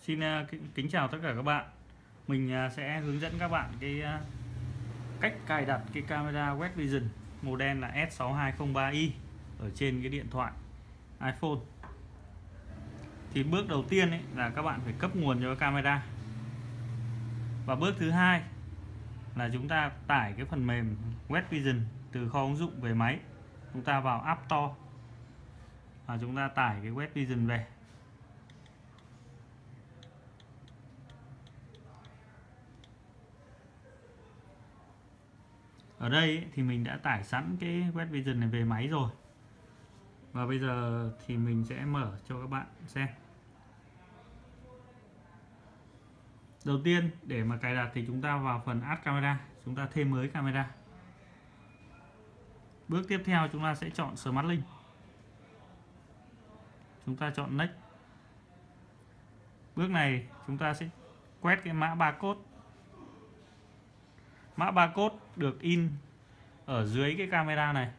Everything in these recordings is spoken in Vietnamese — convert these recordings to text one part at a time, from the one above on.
Xin à, kính chào tất cả các bạn. Mình à, sẽ hướng dẫn các bạn cái à, cách cài đặt cái camera Web Vision model là S6203i ở trên cái điện thoại iPhone. Thì bước đầu tiên ấy là các bạn phải cấp nguồn cho camera. Và bước thứ hai là chúng ta tải cái phần mềm Web Vision từ kho ứng dụng về máy. Chúng ta vào App Store và chúng ta tải cái Web Vision về. Ở đây thì mình đã tải sẵn cái web vision này về máy rồi. Và bây giờ thì mình sẽ mở cho các bạn xem. Đầu tiên, để mà cài đặt thì chúng ta vào phần add camera, chúng ta thêm mới camera. Bước tiếp theo chúng ta sẽ chọn smart link. Chúng ta chọn next. Bước này chúng ta sẽ quét cái mã barcode mã barcode được in ở dưới cái camera này.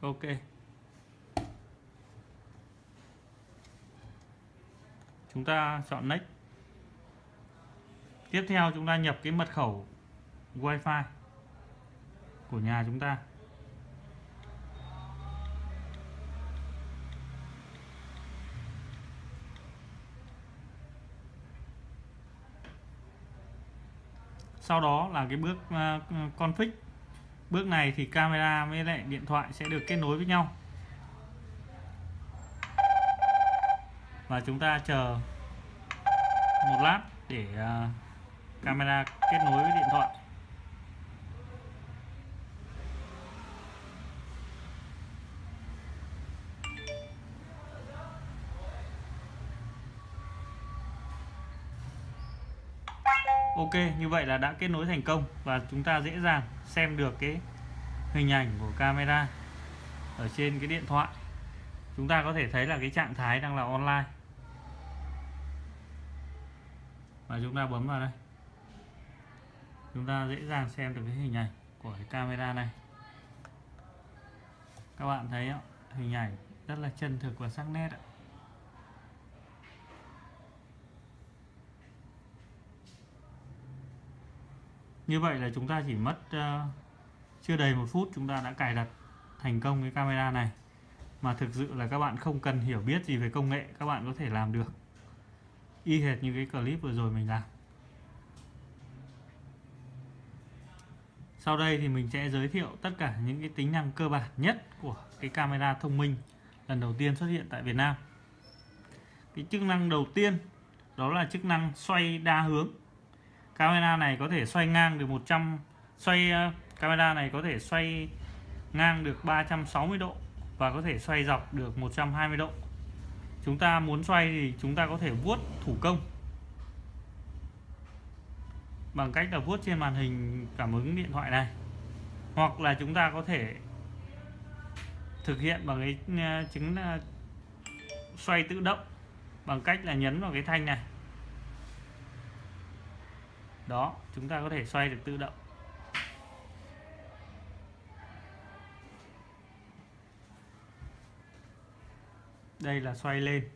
Ok. Chúng ta chọn next. Tiếp theo chúng ta nhập cái mật khẩu wifi của nhà chúng ta. Sau đó là cái bước uh, config. Bước này thì camera với lại điện thoại sẽ được kết nối với nhau. Và chúng ta chờ một lát để uh, camera kết nối với điện thoại. Ok, như vậy là đã kết nối thành công và chúng ta dễ dàng xem được cái hình ảnh của camera ở trên cái điện thoại. Chúng ta có thể thấy là cái trạng thái đang là online. Và chúng ta bấm vào đây. Chúng ta dễ dàng xem được cái hình ảnh của cái camera này. Các bạn thấy không? hình ảnh rất là chân thực và sắc nét ạ. Như vậy là chúng ta chỉ mất uh, chưa đầy một phút chúng ta đã cài đặt thành công cái camera này. Mà thực sự là các bạn không cần hiểu biết gì về công nghệ các bạn có thể làm được. Y hệt như cái clip vừa rồi mình làm. Sau đây thì mình sẽ giới thiệu tất cả những cái tính năng cơ bản nhất của cái camera thông minh lần đầu tiên xuất hiện tại Việt Nam. Cái chức năng đầu tiên đó là chức năng xoay đa hướng camera này có thể xoay ngang được 100 xoay ờ, camera này có thể xoay ngang được 360 độ và có thể xoay dọc được 120 độ. Chúng ta muốn xoay thì chúng ta có thể vuốt thủ công bằng cách là vuốt trên màn hình cảm ứng điện thoại này. Hoặc là chúng ta có thể thực hiện bằng cái ờ, chứng ờ, xoay tự động bằng cách là nhấn vào cái thanh này đó chúng ta có thể xoay được tự động. Đây là xoay lên.